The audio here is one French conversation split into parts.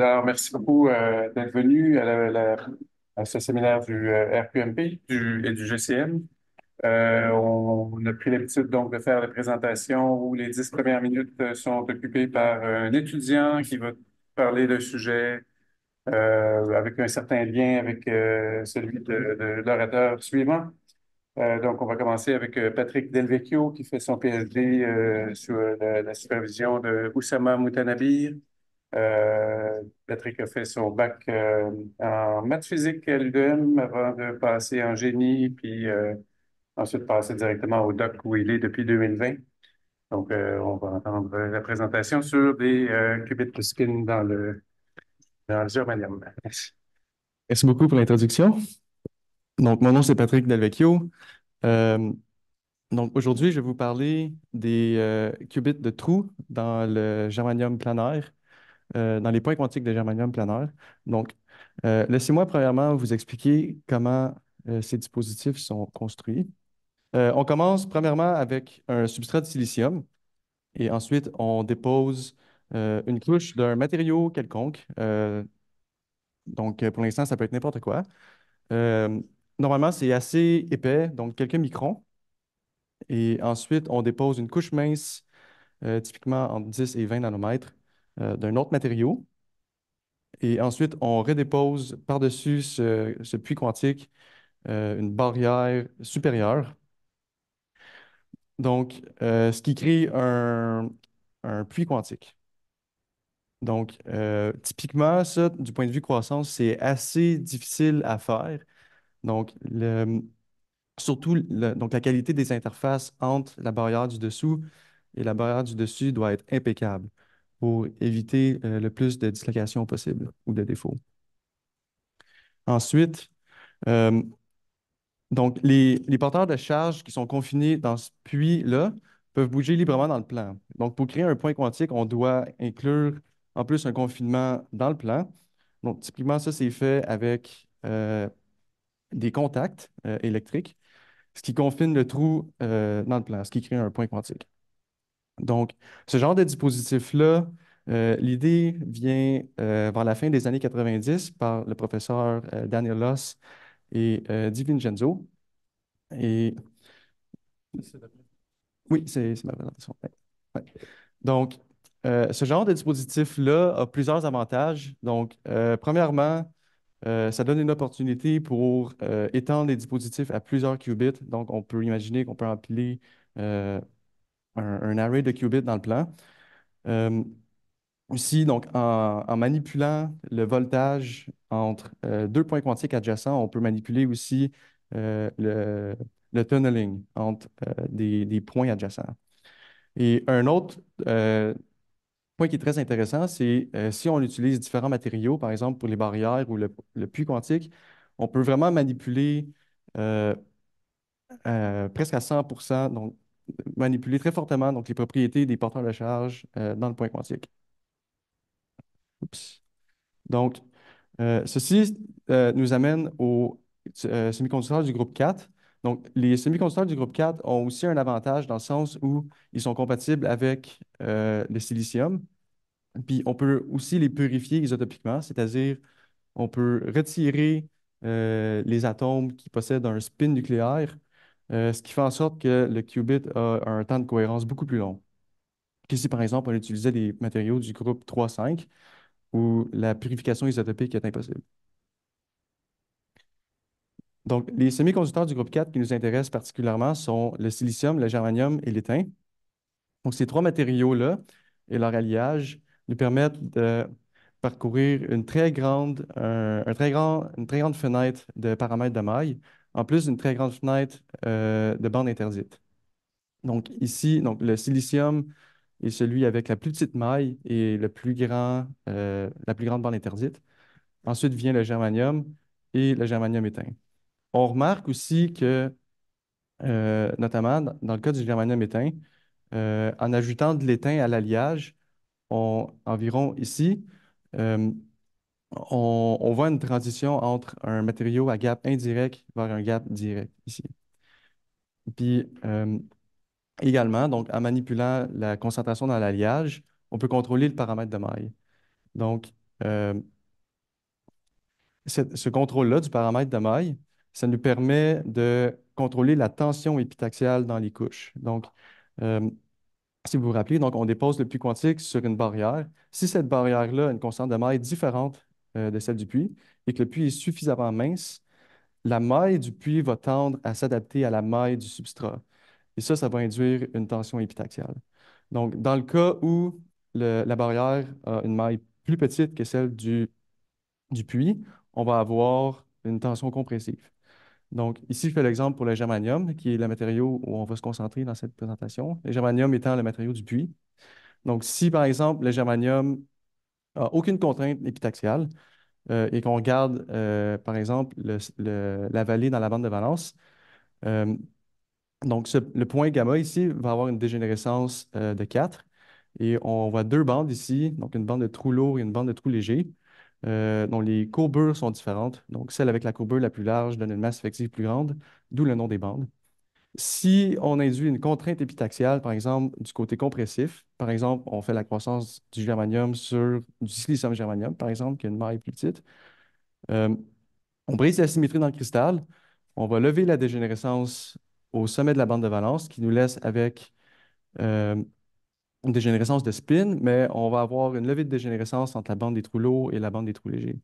Alors, merci beaucoup euh, d'être venu à, ce séminaire du euh, RQMP et du GCM. Euh, on, a pris l'habitude donc de faire des présentations où les dix premières minutes sont occupées par un étudiant qui va parler d'un sujet avec un certain lien avec celui de, l'orateur suivant. Donc, on va commencer avec Patrick Delvecchio qui fait son PhD euh, la, la supervision de Oussama Moutanabir. Euh, Patrick a fait son bac euh, en maths physique à l'UDM avant de passer en génie, puis euh, ensuite passer directement au doc où il est depuis 2020. Donc, on va entendre la présentation sur des qubits de spin dans le, dans le germanium. Merci. Merci beaucoup pour l'introduction. Donc, mon nom, c'est Patrick Delvecchio. Donc, aujourd'hui, je vais vous parler des qubits de trous dans le germanium planaire, euh, dans les points quantiques de germanium planaire. Donc, euh, laissez-moi premièrement vous expliquer comment euh, ces dispositifs sont construits. On commence premièrement avec un substrat de silicium et ensuite on dépose une couche d'un matériau quelconque. Donc, pour l'instant, ça peut être n'importe quoi. Normalement, c'est assez épais, donc quelques microns. Et ensuite, on dépose une couche mince, typiquement entre 10 et 20 nanomètres, euh, d'un autre matériau. Et ensuite, on redépose par-dessus ce, puits quantique euh, une barrière supérieure. Donc, euh, ce qui crée un, un puits quantique. Donc, typiquement, ça, du point de vue croissance, c'est assez difficile à faire. Donc, le, surtout, le- donc la qualité des interfaces entre la barrière du dessous et la barrière du dessus doit être impeccable pour éviter euh, le plus de dislocations possible ou de défauts. Ensuite, euh, donc les, porteurs de charge qui sont confinés dans ce puits-là peuvent bouger librement dans le plan. Donc, pour créer un point quantique, on doit inclure en plus un confinement dans le plan. Donc, typiquement, ça, c'est fait avec euh, des contacts électriques ce qui confine le trou dans le plan, ce qui crée un point quantique. Donc, ce genre de dispositif-là, euh, l'idée vient euh, vers la fin des années 90 par le professeur euh, Daniel Loss et Di Vincenzo. Oui, c'est ma présentation. Donc, ce genre de dispositif-là a plusieurs avantages. Donc, premièrement, ça donne une opportunité pour étendre les dispositifs à plusieurs qubits. Donc, on peut imaginer qu'on peut empiler un, un array de qubits dans le plan. Aussi, donc, en, manipulant le voltage entre euh, deux points quantiques adjacents, on peut manipuler aussi euh, le, tunneling entre euh, des, points adjacents. Et un autre point qui est très intéressant, c'est si on utilise différents matériaux, par exemple pour les barrières ou le, puits quantique, on peut vraiment manipuler presque à 100% donc manipuler très fortement donc, les propriétés des porteurs de charge dans le point quantique. Donc, euh, ceci euh, nous amène aux euh, semi-conducteurs du groupe 4. Donc, les semi-conducteurs du groupe 4 ont aussi un avantage dans le sens où ils sont compatibles avec le silicium. Puis, on peut aussi les purifier isotopiquement, c'est-à-dire on peut retirer les atomes qui possèdent un spin nucléaire, ce qui fait en sorte que le qubit a un temps de cohérence beaucoup plus long. Ici, par exemple, on utilisait des matériaux du groupe 3-5 où la purification isotopique est impossible. Donc, les semi-conducteurs du groupe 4 qui nous intéressent particulièrement sont le silicium, le germanium et l'étain. Donc, ces trois matériaux-là et leur alliage nous permettent de parcourir une très grande, un, très grand, une très grande fenêtre de paramètres de maille, en plus d'une très grande fenêtre euh, de bande interdite. Donc, ici, donc, le silicium est celui avec la plus petite maille et le plus grand, euh, la plus grande bande interdite. Ensuite vient le germanium et le germanium éteint. On remarque aussi que, euh, notamment dans le cas du germanium éteint, euh, en ajoutant de l'étain à l'alliage, on, environ ici, on, on voit une transition entre un matériau à gap indirect vers un gap direct ici. Puis également, donc en manipulant la concentration dans l'alliage, on peut contrôler le paramètre de maille. Donc, euh, ce contrôle-là du paramètre de maille, ça nous permet de contrôler la tension épitaxiale dans les couches. Donc, euh, si vous vous rappelez, donc on dépose le puits quantique sur une barrière. Si cette barrière-là a une constante de maille différente euh, de celle du puits et que le puits est suffisamment mince, la maille du puits va tendre à s'adapter à la maille du substrat. Et ça, ça va induire une tension épitaxiale. Donc, dans le cas où la barrière a une maille plus petite que celle du, du puits, on va avoir une tension compressive. Donc, ici, je fais l'exemple pour le germanium, qui est le matériau où on va se concentrer dans cette présentation. Le germanium étant le matériau du puits. Donc, si par exemple, le germanium n'a aucune contrainte épitaxiale euh, et qu'on regarde, euh, par exemple, le- le- la vallée dans la bande de valence, euh, donc le point gamma ici va avoir une dégénérescence euh, de 4 et on voit deux bandes ici, donc une bande de trous lourds et une bande de trous légers, euh, dont les courbures sont différentes. Donc, celle avec la courbure la plus large donne une masse effective plus grande, d'où le nom des bandes. Si on induit une contrainte épitaxiale, par exemple, du côté compressif, par exemple, on fait la croissance du germanium sur du silicium germanium, par exemple, qui a une maille plus petite, euh, on brise la symétrie dans le cristal, on va lever la dégénérescence au sommet de la bande de valence, qui nous laisse avec euh, une dégénérescence de spin, mais on va avoir une levée de dégénérescence entre la bande des trous lourds et la bande des trous légers.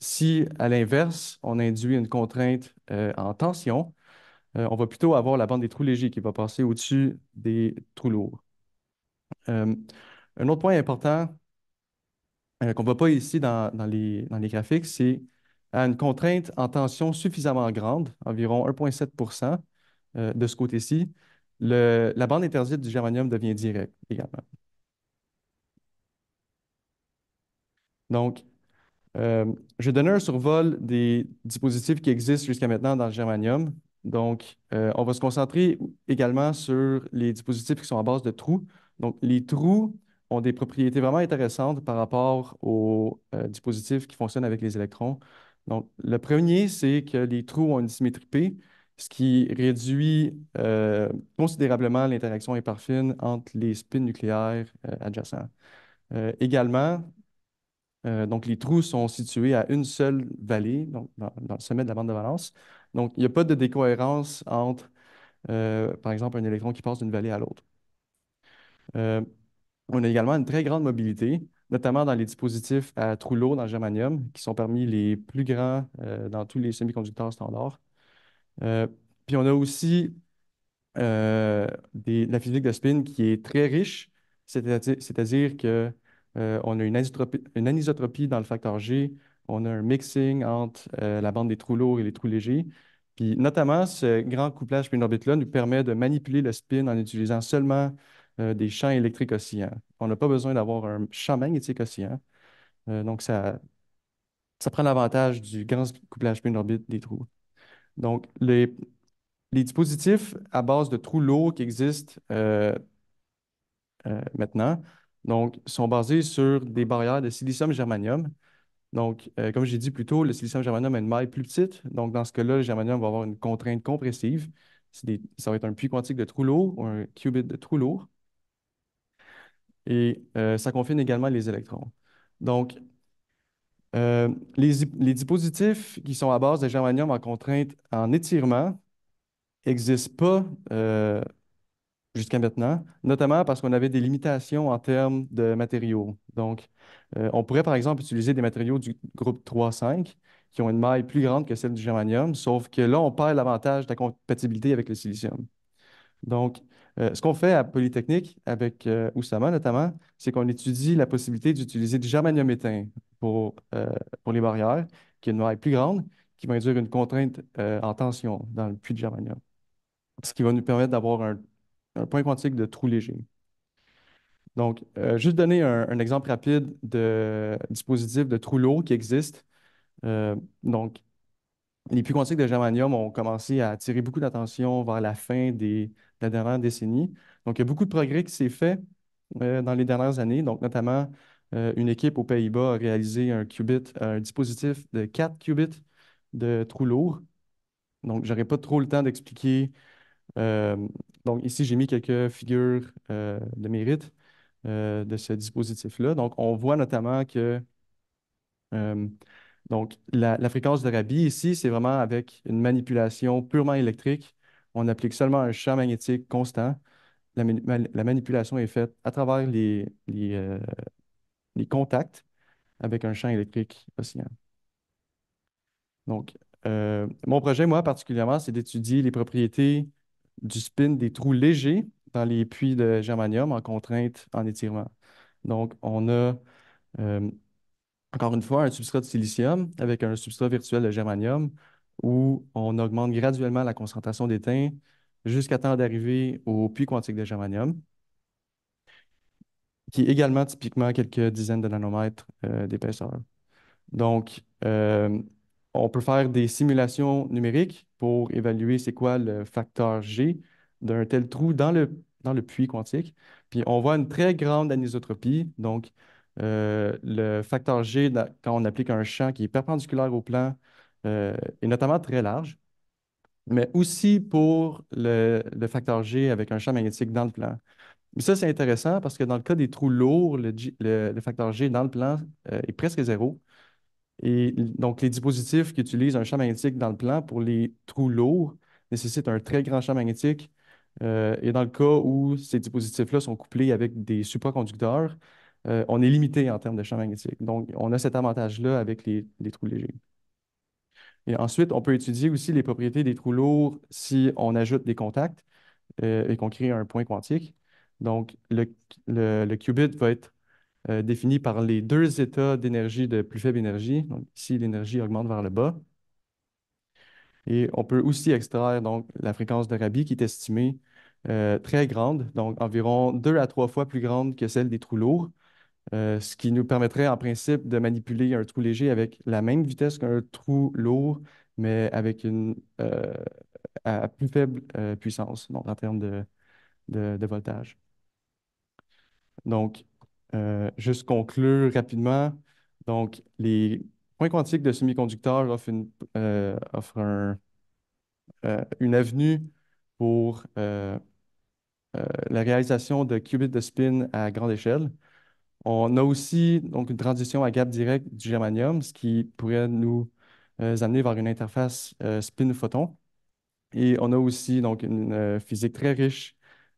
Si, à l'inverse, on induit une contrainte euh, en tension, euh, on va plutôt avoir la bande des trous légers qui va passer au-dessus des trous lourds. Un autre point important qu'on ne voit pas ici dans, dans les, dans les graphiques, c'est à une contrainte en tension suffisamment grande, environ 1,7 euh, de ce côté-ci, la bande interdite du germanium devient directe également. Donc, Euh, je vais donner un survol des dispositifs qui existent jusqu'à maintenant dans le germanium. Donc, euh, on va se concentrer également sur les dispositifs qui sont à base de trous. Donc, les trous ont des propriétés vraiment intéressantes par rapport aux dispositifs qui fonctionnent avec les électrons. Donc, le premier, c'est que les trous ont une symétrie P, ce qui réduit euh, considérablement l'interaction hyperfine entre les spins nucléaires euh, adjacents. Euh, également, donc, les trous sont situés à une seule vallée, donc dans, dans le sommet de la bande de valence. Donc, il n'y a pas de décohérence entre, par exemple, un électron qui passe d'une vallée à l'autre. On a également une très grande mobilité, notamment dans les dispositifs à trous lourds dans le germanium, qui sont parmi les plus grands dans tous les semi-conducteurs standards. Euh, puis on a aussi euh, la physique de spin qui est très riche, c'est-à-dire que euh, on a une anisotropie, dans le facteur G, on a un mixing entre la bande des trous lourds et les trous légers. Puis notamment, ce grand couplage spin-orbite-là nous permet de manipuler le spin en utilisant seulement des champs électriques oscillants. On n'a pas besoin d'avoir un champ magnétique oscillant. Donc, ça, ça prend l'avantage du grand couplage spin-orbite des trous. Donc, les, dispositifs à base de trous lourds qui existent euh, euh, maintenant donc, sont basés sur des barrières de silicium-germanium. Donc, euh, comme j'ai dit plus tôt, le silicium-germanium a une maille plus petite. Donc, dans ce cas-là, le germanium va avoir une contrainte compressive. Ça va être un puits quantique de trous lourds ou un qubit de trous lourds. Et ça confine également les électrons. Donc, euh, les, dispositifs qui sont à base de germanium en contrainte en étirement n'existent pas euh, jusqu'à maintenant, notamment parce qu'on avait des limitations en termes de matériaux. Donc, euh, on pourrait par exemple utiliser des matériaux du groupe 3-5 qui ont une maille plus grande que celle du germanium, sauf que là, on perd l'avantage de la compatibilité avec le silicium. Donc, euh, ce qu'on fait à Polytechnique avec euh, Oussama notamment, c'est qu'on étudie la possibilité d'utiliser du germanium éteint pour, euh, pour les barrières, qui a une maille plus grande, qui va induire une contrainte en tension dans le puits de germanium, ce qui va nous permettre d'avoir un, point quantique de trou léger. Donc, juste donner un, un exemple rapide de dispositif de trou lourd qui existe. Donc, les puits quantiques de germanium ont commencé à attirer beaucoup d'attention vers la fin des, de la dernière décennie. Donc, il y a beaucoup de progrès qui s'est fait euh, dans les dernières années. Donc, notamment, euh, une équipe aux Pays-Bas a réalisé un qubit, un dispositif de 4 qubits de trou lourd. Donc, je n'aurai pas trop le temps d'expliquer. Euh, donc, ici, j'ai mis quelques figures de mérite de ce dispositif-là. Donc, on voit notamment que donc, la, fréquence de Rabi ici, c'est vraiment avec une manipulation purement électrique. On applique seulement un champ magnétique constant. La, mani- ma- la manipulation est faite à travers euh, les contacts avec un champ électrique oscillant. Donc, euh, mon projet, moi, particulièrement, c'est d'étudier les propriétés du spin des trous légers dans les puits de germanium en contrainte en étirement. Donc, on a, euh, encore une fois, un substrat de silicium avec un substrat virtuel de germanium où on augmente graduellement la concentration d'étain jusqu'à temps d'arriver au puits quantique de germanium, qui est également typiquement quelques dizaines de nanomètres euh, d'épaisseur. Donc, euh, on peut faire des simulations numériques pour évaluer c'est quoi le facteur G d'un tel trou dans le, dans le puits quantique. Puis on voit une très grande anisotropie. Donc, euh, le facteur G, quand on applique un champ qui est perpendiculaire au plan, euh, est notamment très large, mais aussi pour le, facteur G avec un champ magnétique dans le plan. Mais ça, c'est intéressant parce que dans le cas des trous lourds, le, facteur G dans le plan euh, est presque zéro. Et donc, les dispositifs qui utilisent un champ magnétique dans le plan pour les trous lourds nécessitent un très grand champ magnétique. Et dans le cas où ces dispositifs-là sont couplés avec des supraconducteurs, euh, on est limité en termes de champ magnétique. Donc, on a cet avantage-là avec les, trous légers. Et ensuite, on peut étudier aussi les propriétés des trous lourds si on ajoute des contacts euh, et qu'on crée un point quantique. Donc, le, le, qubit va être euh, défini par les deux états d'énergie de plus faible énergie. Donc, ici, l'énergie augmente vers le bas. Et on peut aussi extraire donc, la fréquence de Rabi qui est estimée très grande, donc environ deux à trois fois plus grande que celle des trous lourds, euh, ce qui nous permettrait en principe de manipuler un trou léger avec la même vitesse qu'un trou lourd, mais avec une euh, à plus faible euh, puissance, donc en termes de, de- voltage. Donc, juste conclure rapidement. Donc, les points quantiques de semi-conducteurs offrent une, une avenue pour la réalisation de qubits de spin à grande échelle. On a aussi donc, une transition à gap direct du germanium, ce qui pourrait nous euh, amener vers une interface euh, spin-photon. Et on a aussi donc, une euh, physique très riche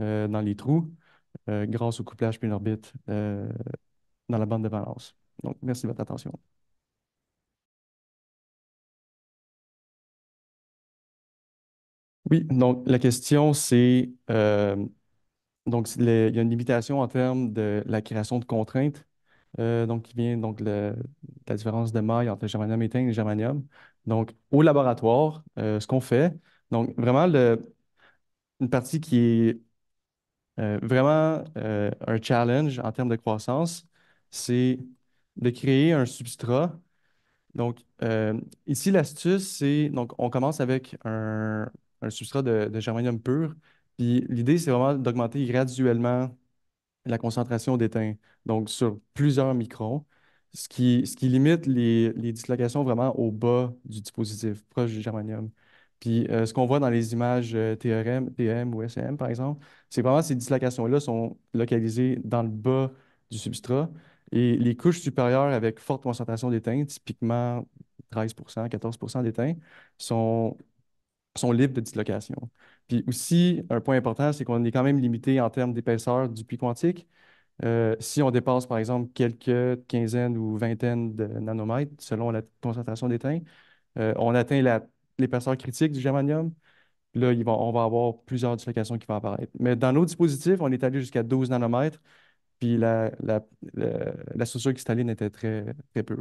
dans les trous grâce au couplage spin-orbite euh, dans la bande de valence. Donc, merci de votre attention. Oui, donc la question, c'est donc il y a une limitation en termes de la création de contraintes, euh, donc qui vient donc la différence de maille entre germanium éteint et germanium. Donc, au laboratoire, euh, ce qu'on fait, donc vraiment une partie qui est euh, vraiment un challenge en termes de croissance, c'est de créer un substrat Donc, ici, l'astuce, c'est, donc, on commence avec un, substrat de germanium pur. Puis l'idée, c'est vraiment d'augmenter graduellement la concentration d'étain, donc sur plusieurs microns, ce qui, ce qui limite les, les dislocations vraiment au bas du dispositif, proche du germanium. Puis euh, ce qu'on voit dans les images euh, TRM, TM ou SM, par exemple, c'est vraiment ces dislocations-là sont localisées dans le bas du substrat et les couches supérieures avec forte concentration d'étain, typiquement 13% 14% d'étain, sont sont libres de dislocation. Puis aussi, un point important, c'est qu'on est quand même limité en termes d'épaisseur du puits quantique. Euh, si on dépasse, par exemple, quelques quinzaines ou vingtaines de nanomètres, selon la concentration d'étain, euh, on atteint l'épaisseur critique du germanium. Là, on va avoir plusieurs dislocations qui vont apparaître. Mais dans nos dispositifs, on est allé jusqu'à 12 nanomètres, puis la, la, la, la structure cristalline était très, très peu.